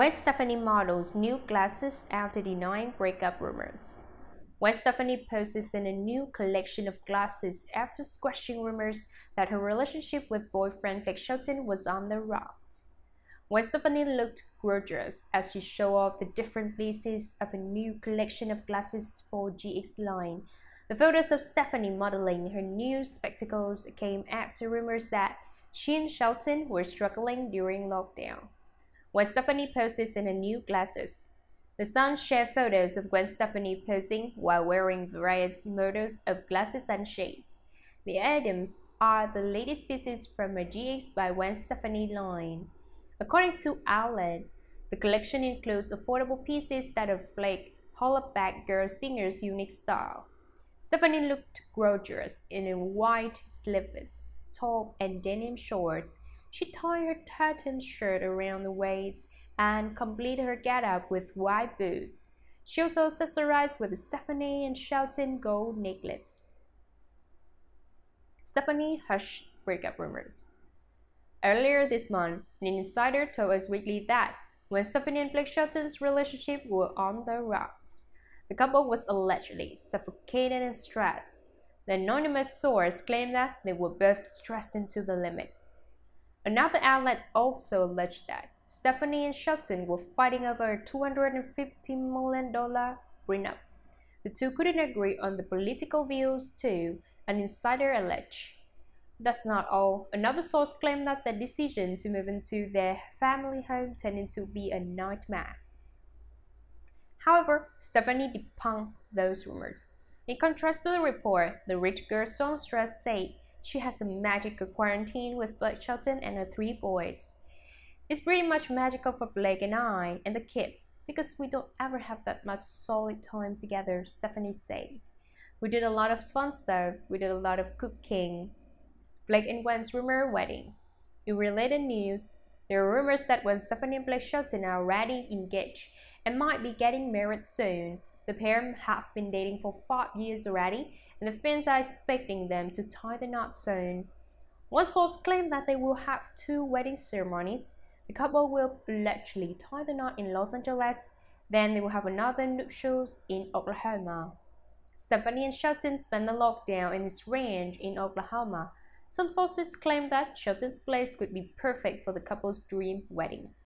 Gwen Stefani models new glasses after denying breakup rumors. Gwen Stefani poses in a new collection of glasses after squashing rumors that her relationship with boyfriend Blake Shelton was on the rocks. Gwen Stefani looked gorgeous as she showed off the different pieces of a new collection of glasses for GX line. The photos of Stefani modeling her new spectacles came after rumors that she and Shelton were struggling during lockdown. Gwen Stefani poses in her new glasses. The Sun shared photos of Gwen Stefani posing while wearing various models of glasses and shades. The items are the latest pieces from a GX by Gwen Stefani line. According to Outlet, the collection includes affordable pieces that reflect hollaback girl singer's unique style. Stefani looked gorgeous in a white sleeveless top and denim shorts. She tied her tartan shirt around the waist and completed her getup with white boots. She also accessorized with Stefani and Shelton gold necklace. Stefani hushed breakup rumors. Earlier this month, an insider told Us Weekly that Gwen Stefani and Blake Shelton's relationship were on the rocks. The couple was allegedly suffocated and stressed. The anonymous source claimed that they were both stressed into the limit. Another outlet also alleged that Stefani and Shelton were fighting over a $250 million prenup. The two couldn't agree on the political views too, an insider alleged. That's not all. Another source claimed that the decision to move into their family home tended to be a nightmare. However, Stefani debunked those rumors. In contrast to the report, the rich girl songstress said she has a magical quarantine with Blake Shelton and her three boys. It's pretty much magical for Blake and I and the kids because we don't ever have that much solid time together, Stefani said. We did a lot of fun stuff, we did a lot of cooking, Blake and Gwen's rumor wedding. In related news, there are rumors that Gwen Stefani and Blake Shelton are already engaged and might be getting married soon. The pair have been dating for five years already, and the fans are expecting them to tie the knot soon. One source claimed that they will have two wedding ceremonies. The couple will allegedly tie the knot in Los Angeles, then they will have another nuptials in Oklahoma. Stefani and Shelton spent the lockdown in his ranch in Oklahoma some sources claim that Shelton's place could be perfect for the couple's dream wedding.